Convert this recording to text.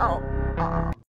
out.